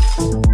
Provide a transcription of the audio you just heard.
you